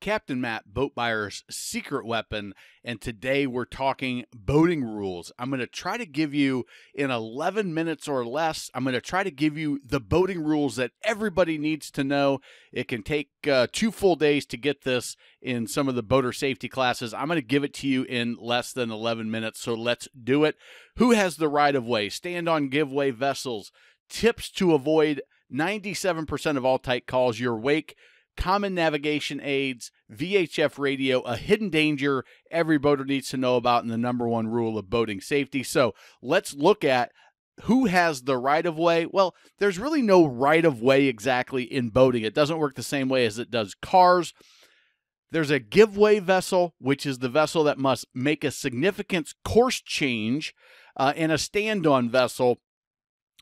Captain Matt, Boat Buyer's secret weapon, and today we're talking boating rules. I'm going to try to give you, in 11 minutes or less, I'm going to try to give you the boating rules that everybody needs to know. It can take uh, two full days to get this in some of the boater safety classes. I'm going to give it to you in less than 11 minutes, so let's do it. Who has the right of way? Stand on giveaway vessels. Tips to avoid 97% of all tight calls, your wake common navigation aids, VHF radio, a hidden danger every boater needs to know about, and the number one rule of boating safety. So let's look at who has the right of way? Well, there's really no right of way exactly in boating. It doesn't work the same way as it does cars. There's a giveaway vessel, which is the vessel that must make a significant course change, uh, and a stand on vessel,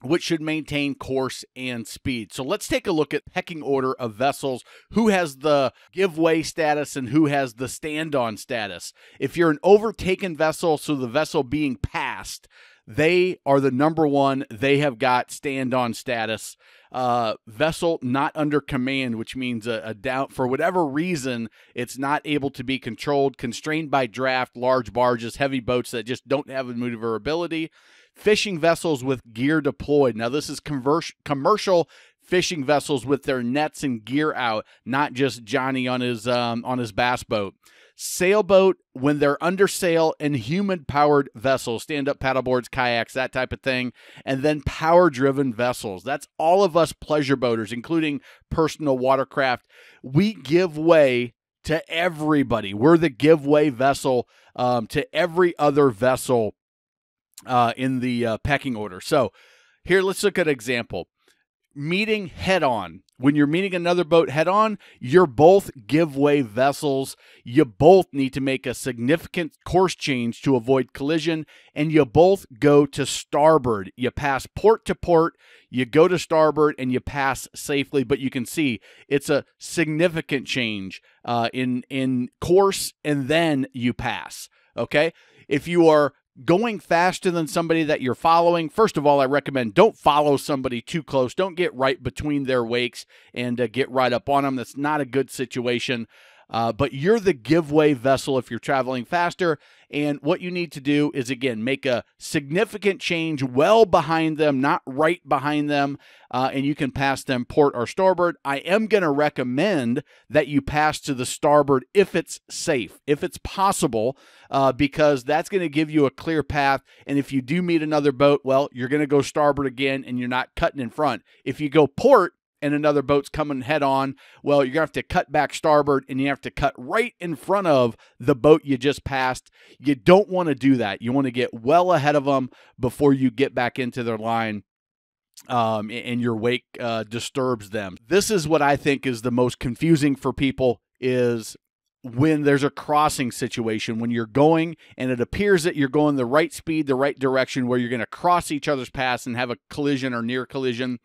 which should maintain course and speed. So let's take a look at pecking order of vessels, who has the giveaway status and who has the stand on status. If you're an overtaken vessel, so the vessel being passed, they are the number one. They have got stand on status. Uh, vessel not under command, which means a, a down for whatever reason, it's not able to be controlled, constrained by draft, large barges, heavy boats that just don't have maneuverability fishing vessels with gear deployed. Now, this is commercial fishing vessels with their nets and gear out, not just Johnny on his um, on his bass boat. Sailboat when they're under sail and human powered vessels, stand up paddleboards, kayaks, that type of thing, and then power driven vessels. That's all of us pleasure boaters, including personal watercraft. We give way to everybody. We're the giveaway vessel um, to every other vessel uh, in the uh, pecking order. So here, let's look at an example. Meeting head on. When you're meeting another boat head on, you're both giveaway vessels. You both need to make a significant course change to avoid collision, and you both go to starboard. You pass port to port, you go to starboard, and you pass safely. But you can see it's a significant change uh, in in course, and then you pass. Okay, if you are going faster than somebody that you're following, first of all, I recommend don't follow somebody too close. Don't get right between their wakes and uh, get right up on them. That's not a good situation. Uh, but you're the giveaway vessel if you're traveling faster. And what you need to do is, again, make a significant change well behind them, not right behind them, uh, and you can pass them port or starboard. I am going to recommend that you pass to the starboard if it's safe, if it's possible, uh, because that's going to give you a clear path. And if you do meet another boat, well, you're going to go starboard again and you're not cutting in front. If you go port, and another boat's coming head on, well, you're going to have to cut back starboard and you have to cut right in front of the boat you just passed. You don't want to do that. You want to get well ahead of them before you get back into their line um, and your wake uh, disturbs them. This is what I think is the most confusing for people is when there's a crossing situation when you're going and it appears that you're going the right speed the right direction where you're going to cross each other's paths and have a collision or near collision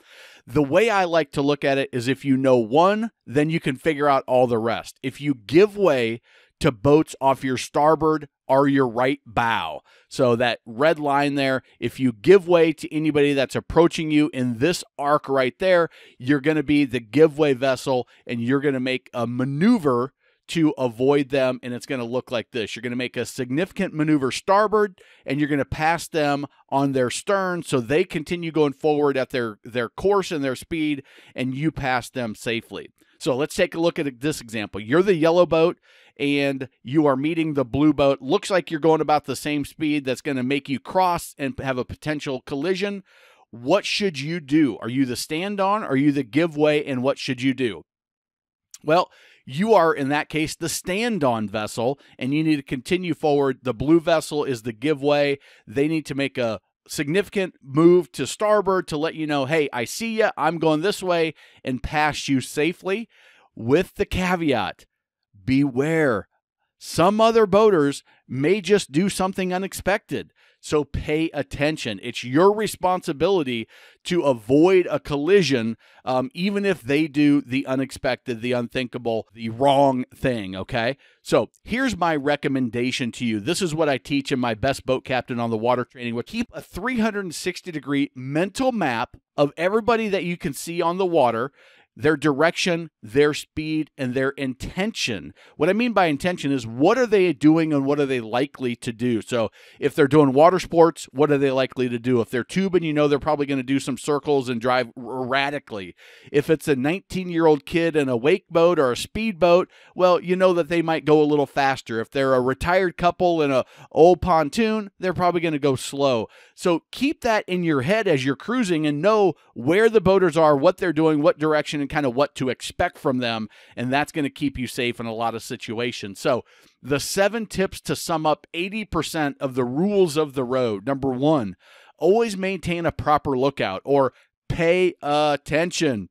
the way i like to look at it is if you know one then you can figure out all the rest if you give way to boats off your starboard or your right bow. So that red line there, if you give way to anybody that's approaching you in this arc right there, you're going to be the giveaway vessel and you're going to make a maneuver to avoid them, and it's going to look like this. You're going to make a significant maneuver starboard, and you're going to pass them on their stern so they continue going forward at their, their course and their speed, and you pass them safely. So let's take a look at this example. You're the yellow boat, and you are meeting the blue boat. Looks like you're going about the same speed that's going to make you cross and have a potential collision. What should you do? Are you the stand on? Are you the give way? And what should you do? Well, you are in that case the stand on vessel and you need to continue forward. The blue vessel is the giveaway. They need to make a significant move to starboard to let you know, hey, I see you. I'm going this way and pass you safely with the caveat beware. Some other boaters may just do something unexpected. So pay attention. It's your responsibility to avoid a collision, um, even if they do the unexpected, the unthinkable, the wrong thing. Okay. So here's my recommendation to you. This is what I teach in my best boat captain on the water training. We'll keep a 360 degree mental map of everybody that you can see on the water their direction, their speed, and their intention. What I mean by intention is what are they doing and what are they likely to do? So, if they're doing water sports, what are they likely to do? If they're tubing, you know they're probably going to do some circles and drive erratically. If it's a 19 year old kid in a wake boat or a speed boat, well, you know that they might go a little faster. If they're a retired couple in a old pontoon, they're probably going to go slow. So, keep that in your head as you're cruising and know where the boaters are, what they're doing, what direction, and kind of what to expect from them. And that's going to keep you safe in a lot of situations. So, the seven tips to sum up 80% of the rules of the road. Number one, always maintain a proper lookout or pay attention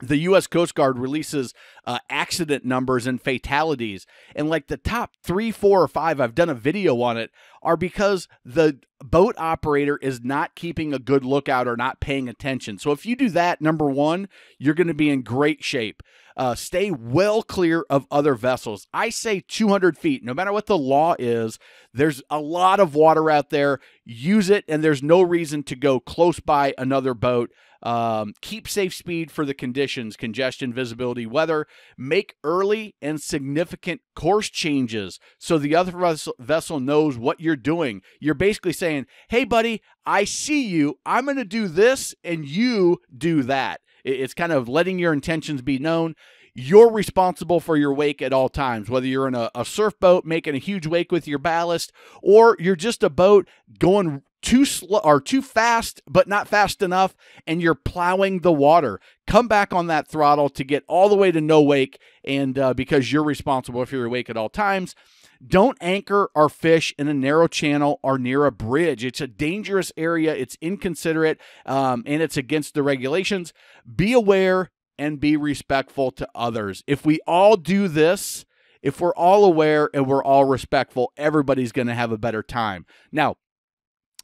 the U.S. Coast Guard releases uh, accident numbers and fatalities, and like the top three, four, or five, I've done a video on it, are because the boat operator is not keeping a good lookout or not paying attention. So if you do that, number one, you're going to be in great shape. Uh, stay well clear of other vessels. I say 200 feet, no matter what the law is, there's a lot of water out there. Use it, and there's no reason to go close by another boat. Um, keep safe speed for the conditions, congestion, visibility, weather. Make early and significant course changes so the other vessel knows what you're doing. You're basically saying, hey, buddy, I see you. I'm going to do this, and you do that. It's kind of letting your intentions be known you're responsible for your wake at all times, whether you're in a, a, surf boat making a huge wake with your ballast, or you're just a boat going too slow or too fast, but not fast enough, and you're plowing the water. Come back on that throttle to get all the way to no wake, and uh, because you're responsible for your wake at all times. Don't anchor or fish in a narrow channel or near a bridge. It's a dangerous area. It's inconsiderate um, and it's against the regulations. Be aware and be respectful to others. If we all do this, if we're all aware and we're all respectful, everybody's going to have a better time. Now,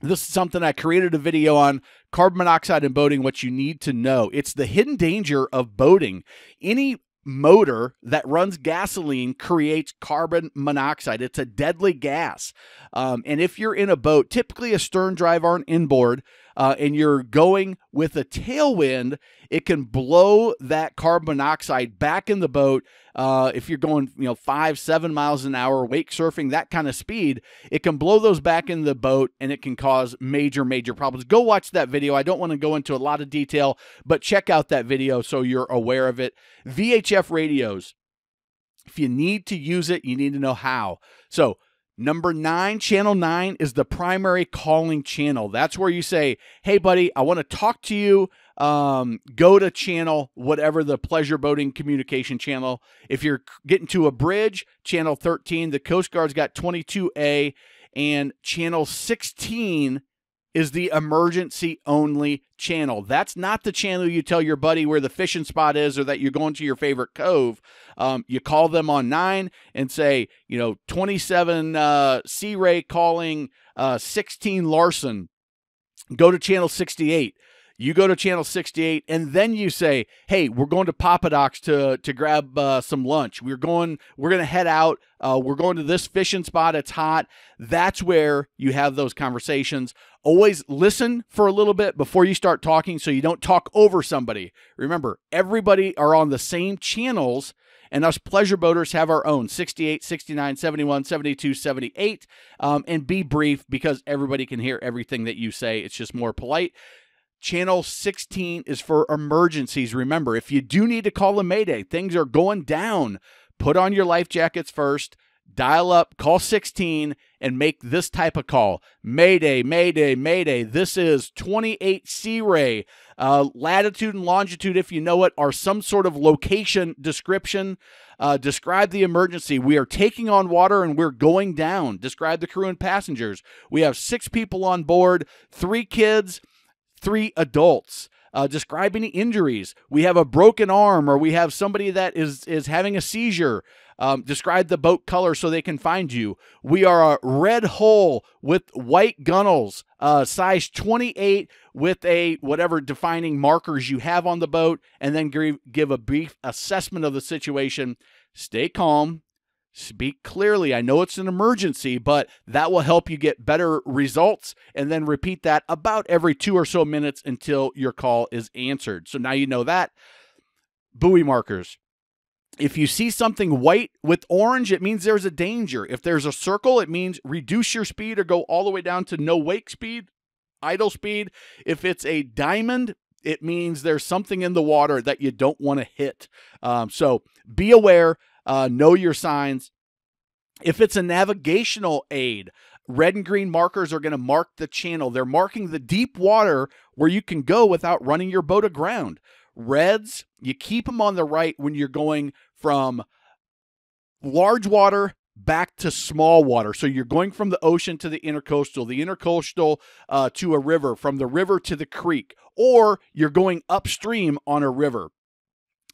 this is something I created a video on carbon monoxide and boating, what you need to know. It's the hidden danger of boating. Any motor that runs gasoline creates carbon monoxide. It's a deadly gas. Um, and if you're in a boat, typically a stern drive or an inboard, uh, and you're going with a tailwind, it can blow that carbon monoxide back in the boat. Uh, if you're going, you know, five, seven miles an hour, wake surfing, that kind of speed, it can blow those back in the boat and it can cause major, major problems. Go watch that video. I don't want to go into a lot of detail, but check out that video so you're aware of it. VHF radios. If you need to use it, you need to know how. So, Number nine, channel nine is the primary calling channel. That's where you say, Hey, buddy, I want to talk to you. Um, go to channel, whatever the pleasure boating communication channel. If you're getting to a bridge, channel 13, the Coast Guard's got 22A, and channel 16 is the emergency only channel. That's not the channel you tell your buddy where the fishing spot is or that you're going to your favorite cove. Um, you call them on nine and say, you know, 27 uh, Sea Ray calling uh, 16 Larson. Go to channel 68. You go to channel 68 and then you say, "Hey, we're going to Papadox to to grab uh, some lunch. We're going we're going to head out. Uh, we're going to this fishing spot. It's hot." That's where you have those conversations. Always listen for a little bit before you start talking so you don't talk over somebody. Remember, everybody are on the same channels and us pleasure boaters have our own 68, 69, 71, 72, 78. Um, and be brief because everybody can hear everything that you say. It's just more polite. Channel 16 is for emergencies. Remember, if you do need to call a mayday, things are going down, put on your life jackets first, dial up, call 16, and make this type of call. Mayday, mayday, mayday. This is 28 Sea Ray. Uh, latitude and longitude, if you know it, are some sort of location description. Uh, describe the emergency. We are taking on water and we're going down. Describe the crew and passengers. We have six people on board, three kids three adults. Uh, describe any injuries. We have a broken arm, or we have somebody that is is having a seizure. Um, describe the boat color so they can find you. We are a red hull with white gunnels, uh, size 28, with a whatever defining markers you have on the boat, and then give, give a brief assessment of the situation. Stay calm, Speak clearly. I know it's an emergency, but that will help you get better results. And then repeat that about every two or so minutes until your call is answered. So now you know that. buoy markers. If you see something white with orange, it means there's a danger. If there's a circle, it means reduce your speed or go all the way down to no wake speed, idle speed. If it's a diamond, it means there's something in the water that you don't want to hit. Um, so be aware, uh, know your signs. If it's a navigational aid, red and green markers are going to mark the channel. They're marking the deep water where you can go without running your boat aground. Reds, you keep them on the right when you're going from large water back to small water. So you're going from the ocean to the intercoastal, the intercoastal uh, to a river, from the river to the creek, or you're going upstream on a river.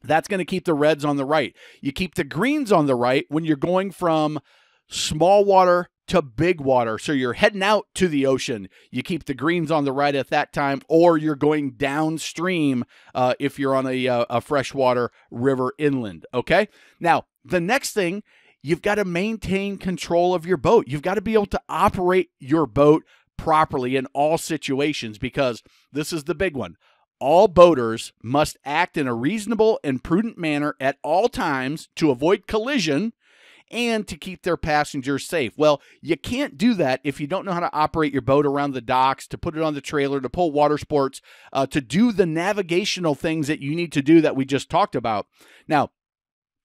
That's going to keep the reds on the right. You keep the greens on the right when you're going from small water to big water. So you're heading out to the ocean. You keep the greens on the right at that time, or you're going downstream uh, if you're on a, uh, a freshwater river inland. Okay. Now, the next thing, you've got to maintain control of your boat. You've got to be able to operate your boat properly in all situations because this is the big one. All boaters must act in a reasonable and prudent manner at all times to avoid collision and to keep their passengers safe. Well, you can't do that if you don't know how to operate your boat around the docks, to put it on the trailer, to pull water sports, uh, to do the navigational things that you need to do that we just talked about. Now,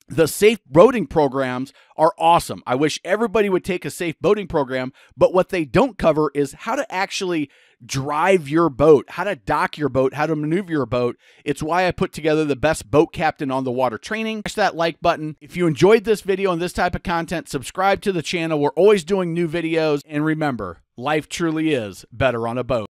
the safe boating programs are awesome. I wish everybody would take a safe boating program, but what they don't cover is how to actually drive your boat, how to dock your boat, how to maneuver your boat. It's why I put together the best boat captain on the water training. Push that like button. If you enjoyed this video and this type of content, subscribe to the channel. We're always doing new videos. And remember, life truly is better on a boat.